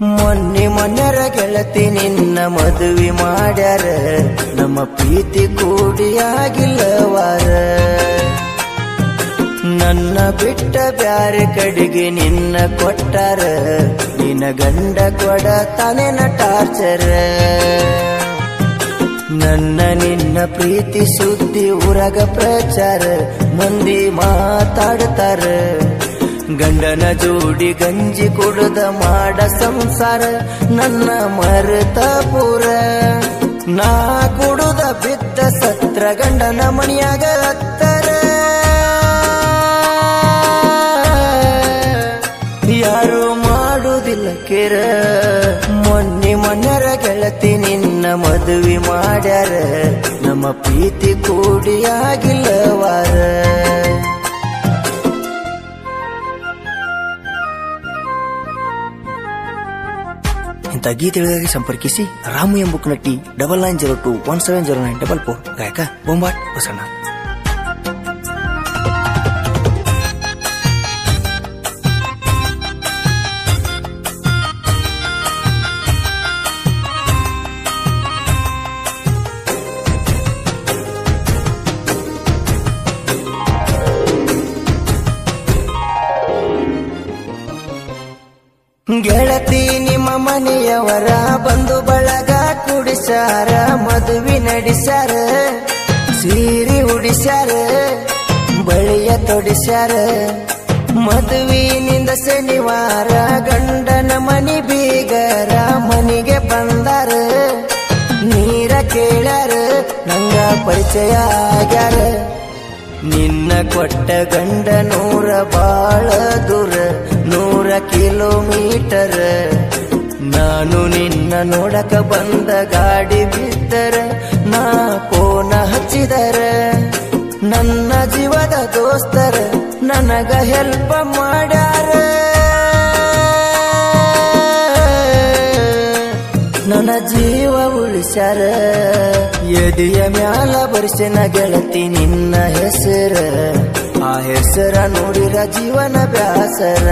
ಮೊನ್ನೆ ಮೊನ್ನೆರ ಗೆಳತಿ ನಿನ್ನ ಮದುವೆ ಮಾಡ್ಯಾರ. ನಮ್ಮ ಪ್ರೀತಿ ಕೂಡಿಯಾಗಿಲ್ಲವಾರ ನನ್ನ ಬಿಟ್ಟ ಬ್ಯಾರೆ ಕಡೆಗೆ ನಿನ್ನ ಕೊಟ್ಟಾರ. ನಿನ್ನ ಗಂಡ ಕೊಡ ತಾನೇನ ನಟಾರ್ಚರ ನನ್ನ ನಿನ್ನ ಪ್ರೀತಿ ಸುದ್ದಿ ಊರಾಗ ಪ್ರಚಾರ. ಮಂದಿ ಮಾತಾಡ್ತಾರ. ಗಂಡನ ಜೋಡಿ ಗಂಜಿ ಕುಡ್ದ ಮಾಡ ಸಂಸಾರ ನನ್ನ ಮರೆತ ಪೂರ ನಾ ಕುಡುದ ಬಿದ್ದ ಸತ್ರ ಗಂಡನ ಮಣಿಯಾಗ ಹತ್ತರ ಯಾರು ಮಾಡುವುದಿಲ್ಲ ಕೆರ. ಮೊನ್ನೆ ಮನರ ಗೆಳತಿ ನಿನ್ನ ಮದುವೆ ಮಾಡ್ಯಾರ. ನಮ್ಮ ಪ್ರೀತಿ ಕೂಡಿಯಾಗಿಲ್ಲವಾರ. ಇಂಥ ಗೀತೆಗಳಿಗಾಗಿ ಸಂಪರ್ಕಿಸಿ ರಾಮು ಎಂಬ ನಟಿ double nine zero two one seven zero nine double four ಗಾಯಕ ಬೊಂಬಾಟ್ ಬಸಣ್ಣ ಗೆಳತಿ ನಿಮ್ಮ ಮನೆಯವರ ಬಂಧು ಬಳಗ ಕುಡಿಸಾರ, ಮದುವೆ ನಡೆಸ್ಯಾರ ಸೀರೆ ಉಡಿಸ್ಯಾರ ಬಳಿಯ ತೊಡಿಸ್ಯಾರ ಮದುವಿನಿಂದ ಶನಿವಾರ ಗಂಡನ ಮನಿ ಬೀಗರ ಮನೆಗೆ ಬಂದಾರ. ನೀರ ಕೇಳ್ಯಾರ, ನಂಗ ಪರಿಚಯ ಆಗ್ಯಾರ. ನಿನ್ನ ಕೊಟ್ಟ ಗಂಡ ನೂರ ಬಾಳ ದೂರ, ನೂರ ಕಿಲೋಮೀಟರ್. ನಾನು ನಿನ್ನ ನೋಡಕ ಬಂದ ಗಾಡಿ ಬಿದ್ದರೆ ನಾ ಕೋನ ಹಚ್ಚಿದರೆ. ನನ್ನ ಜೀವದ ದೋಸ್ತರ, ನನಗ ಹೆಲ್ಪ್ ಮಾಡ್ಯಾರ. ನನ್ನ ಜೀವ ಉಳಿಸ್ಯಾರ. ಎದೆಯ ಮ್ಯಾಲ ಬರ್ಸಿನ ಗೆಳತಿ ನಿನ್ನ ಹೆಸರ. ಆ ಹೆಸರ ನೋಡಿರ ಜೀವನ ಬ್ಯಾಸರ.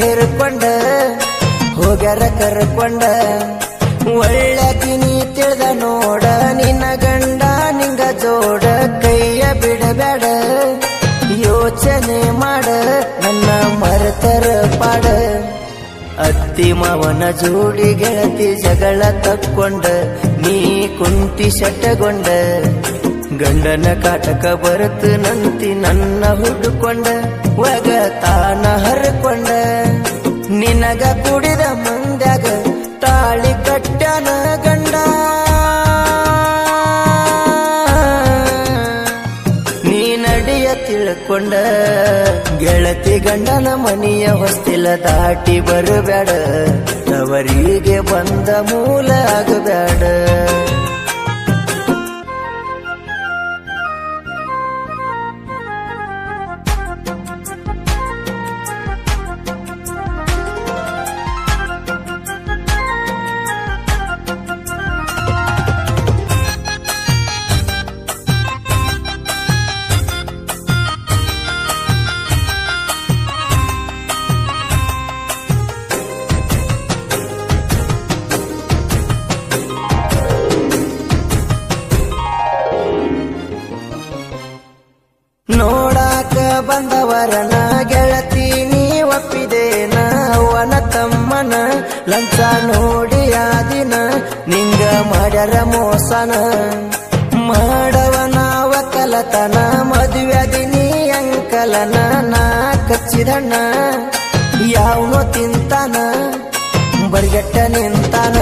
ಹೇರ್ಕೊಂಡ, ಹೋಗ್ಯಾರ ಕರ್ಕೊಂಡ. ಒಳ್ಳೆ ನೀ ತಿಳಿದ ನೋಡ, ನಿನ್ನ ಗಂಡ ನಿಂಗ ಜೋಡ, ಕೈಯ ಬಿಡಬೇಡ. ಯೋಚನೆ ಮಾಡ, ನನ್ನ ಮರತರ ಪಾಡ. ಅತ್ತಿ ಮಾವನ ಜೋಡಿ ಗೆಳತಿ ಜಗಳ ತಕ್ಕೊಂಡ, ನೀ ಕುಂತಿ ಶಟಗೊಂಡ. ಗಂಡನ ಕಾಟಕ ಬರತು ನಂತಿ ನನ್ನ ಹುಡುಕೊಂಡ ಒಗ ತಾನ ಹರಕೊಂಡ. ನಿನಗ ಕುಡಿದ ಮಂದ್ಯಾಗ ತಾಳಿ ಕಟ್ಟನ ಗಂಡ. ನೀ ನಡಿಯ ತಿಳ್ಕೊಂಡ, ಗೆಳತಿ ಗಂಡನ ಮನೆಯ ಹೊಸ್ತಿಲ ದಾಟಿ ಬರಬೇಡ ತವರಿಗೆ ಬಂದ ಮೂಲ ಆಗಬೇಡ ಬಂದವರನ ಗೆಳತಿ ನೀ ಒಪ್ಪಿದೇನ ಅವನ ತಮ್ಮನ ಲಂಚ ನೋಡಿ ಆದಿನ ನಿಂಗ ಮಾಡ್ಯಾರ ಮೋಸನ. ಮಾಡವನ ಒಕ್ಕಲತನ ಮದುವೆ ದಿನಿ ಅಂಕಲನ, ನಾ ಕಚ್ಚಿದಣ್ಣ. ಯಾವನೋ ತಿಂತಾನ, ಬರಿಗಟ್ಟ ನಿಂತಾನ.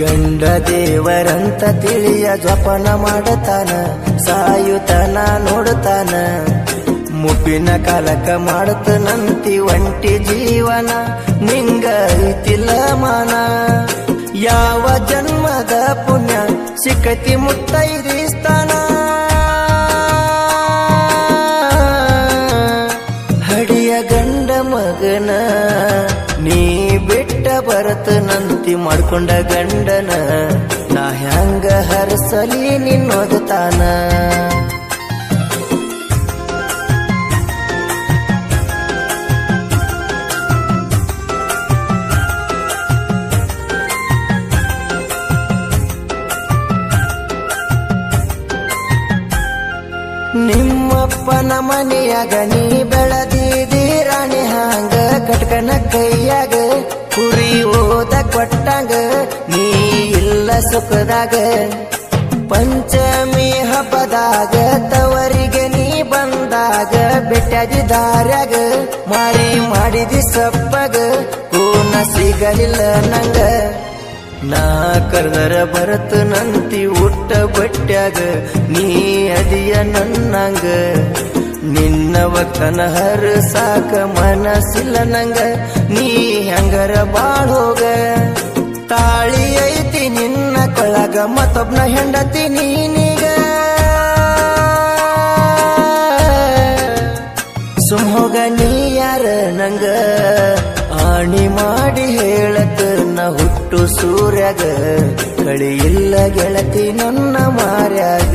ಗಂಡ ದೇವರಂತ ತಿಳಿಯ ಜಪನ ಮಾಡತಾನ, ಸಾಯುತನ ನೋಡ್ತಾನ. ಮುಪ್ಪಿನ ಕಲಕ ಮಾಡತ ನಂತಿ ಒಂಟಿ ಜೀವನ, ನಿಂಗ ಐತಿಲ್ಲ ಯಾವ ಜನ್ಮದ ಪುಣ್ಯ, ಸಿಕ್ಕತಿ ಮುತ್ತೈದಿ ಸ್ಥಾನ. ಹಡಿಯ ಗಂಡ ಮಗನ, ನೀ ಬಿಟ್ಟ ಬರತ ನಂತಿ ಮಾಡ್ಕೊಂಡ ಗಂಡನ, ನಾ ಹೆಂಗ ಹರಸಲಿ ನಿನ್ನೋದು ತಾನ. ನಿಮ್ಮಪ್ಪನ ಮನೆಯಾಗ ನೀ ಬೆಳದಿದಿ ರಾಣಿ ಹಾಂಗ, ಕಟ್ಕನ ಕೈಯಾಗ ಕುರಿ ಓದ ಕೊಟ್ಟಂಗ, ನೀ ಇಲ್ಲ ಸುಖದಾಗ. ಪಂಚಮಿ ಹಬ್ಬದಾಗ ತವರಿಗೆ ನೀ ಬಂದಾಗ ಬೆಟ್ಟದಿ ದಾರ್ಯಾಗ ಮಾರಿ ಮಾಡಿದಿ ಸಪ್ಪಗ ಕೂನ ಸಿಗಲಿಲ್ಲ ನಂಗ. ನಾ ಕರ್ದರ ಬರತ್ ನಂತಿ ಉಟ್ಟ ಬಟ್ಟ್ಯಾಗ ನೀ ಅದಿಯ ನನ್ನಂಗ. ನಿನ್ನ ವಕ್ತನ ಹರ ಸಾಕ ಮನಸ್ಸಿಲ್ಲ ನಂಗ, ನೀ ಹೆಂಗರ ಬಾಳ್ ಹೋಗ. ತಾಳಿ ಐತಿ ನಿನ್ನ ಕೊಳಗ, ಮತ್ತೊಬ್ನ ಹೆಂಡತಿ ನೀನೀಗ. ಸುಮ್ ಹೋಗ ನೀ ಯಾರ ನಂಗ, ಆಣಿ ಮಾಡಿ ಹೇಳತ ನ ಹುಟ್ಟು ಸೂರ್ಯಾಗ ಇಲ್ಲ ಗೆಳತಿ ನನ್ನ ಮಾರ್ಯಾಗ.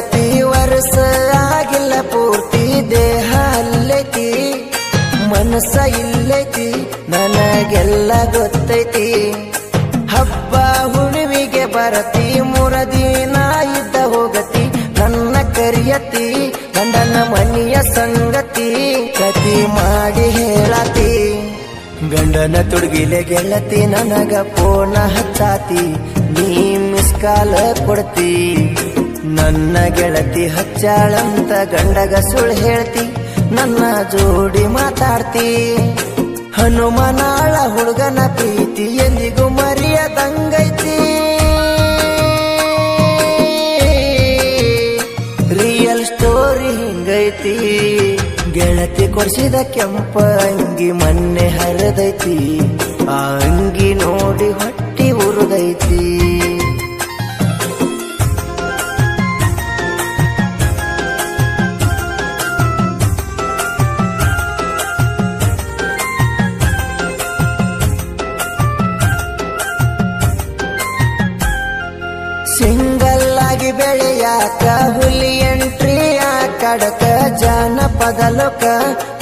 ಗೆಳತಿ ವರ್ಷ ಆಗಿಲ್ಲ ಪೂರ್ತಿ ದೇಹ ಅಲ್ಲೈತಿ ಮನಸ್ಸ ಇಲ್ಲೈತಿ ನನಗೆಲ್ಲ ಗೊತ್ತೈತಿ. ಹಬ್ಬ ಹುಣ್ಣಿಮೆಗೆ ಬರತಿ ಮೂರ ದಿನ ಇದ್ದ ಹೋಗತಿ, ನನ್ನ ಕರಿಯತಿ, ಗಂಡನ ಮನೆಯ ಸಂಗತಿ ಕತಿ ಮಾಡಿ ಹೇಳತಿ. ಗಂಡನ ತುಡುಗಿಲೆ ಗೆಳತಿ, ನನಗ ಪೋನ ಹತ್ತಾತಿ, ನೀ ಮಿಸ್ ಕಾಲ ಕೊಡ್ತಿ. ನನ್ನ ಗೆಳತಿ ಹಚ್ಚಾಳಂತ ಗಂಡಗ ಸುಳ್ ಹೇಳ್ತಿ, ನನ್ನ ಜೋಡಿ ಮಾತಾಡ್ತಿ. ಹನುಮನಾಳ ಹುಡುಗನ ಪ್ರೀತಿ ಎಂದಿಗೂ ಮರೆಯದಂಗೈತಿ. Real story ಹಿಂಗೈತಿ. ಗೆಳತಿ ಕೊಡಿಸಿದ ಕೆಂಪ ಅಂಗಿ ಮೊನ್ನೆ ಹರಿದೈತಿ. ಆ ಅಂಗಿ ನೋಡಿ ಹೊಟ್ಟಿ ಜಾನಪದ ಲೋಕ,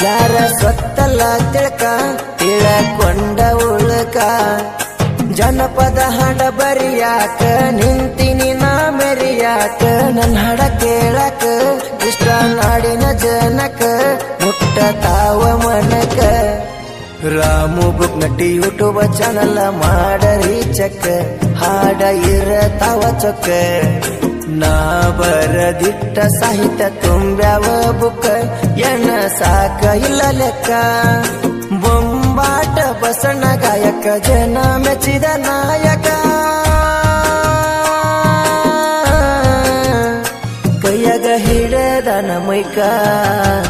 ಯಾರ ಸ್ವತ್ತಲ್ಲ ತಿಳ್ಕ, ತಿಳಕೊಂಡ ಉಳ್ಕ. ಜನಪದ ಹಾಡ ಬರಿಯಾಕ, ನಿಂತಿನಿ ನಾ ಮೆರಿಯಾಕ ನನ್ನ ಹಾಡ ಕೇಳಕ, ಇಷ್ಟ ನಾಡಿನ ಜನಕ, ಮುಟ್ಟ ತಾವ ಮನಕ. ರಾಮು ಬುಕ್ ನಟಿ ಯೂಟ್ಯೂಬ್ ಚಾನಲ್ ಮಾಡರಿ ಚಕ್ಕ ಹಾಡ ಇರ ತಾವ ಚೊಕ್ಕ. ನಾ ಬರದಿಟ್ಟ ಸಾಹಿತ್ಯ ತುಂಬ್ಯಾವ ಬುಕ್. ಎನ್ನ ಸಾಕ ಇಲ್ಲ ಲೆಕ್ಕ. ಬೊಂಬಾಟ ಬಸಣ್ಣ ಗಾಯಕ, ಜನ ಮೆಚ್ಚಿದ ನಾಯಕ. ಕೈಯಗ ಹಿಡದ ನಮೈಕ.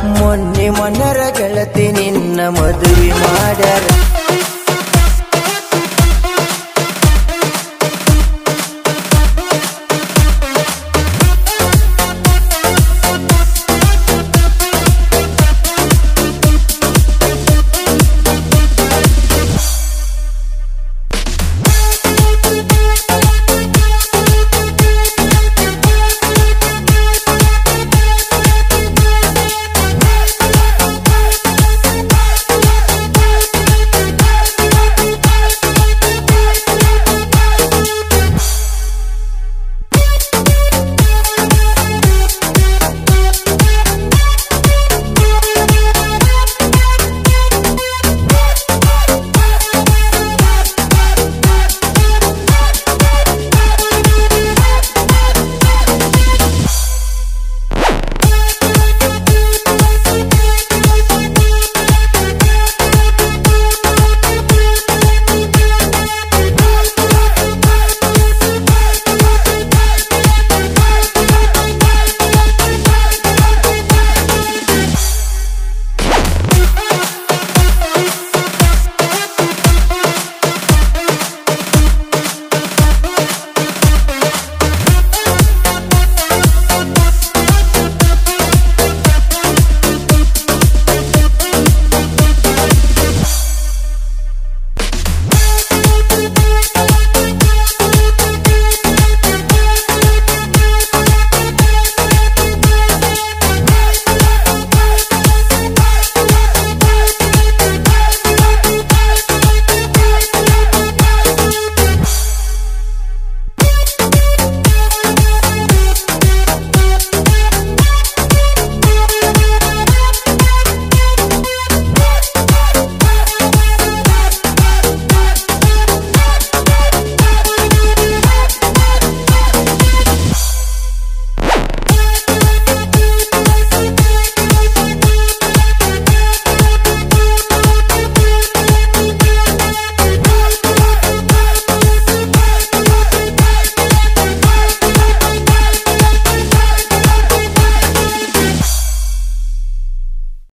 ಮೊನ್ನೆ ಮೊನ್ನರ ಗೆಳತಿ ನಿನ್ನ ಮದುವೆ ಮಾಡ್ಯಾರ.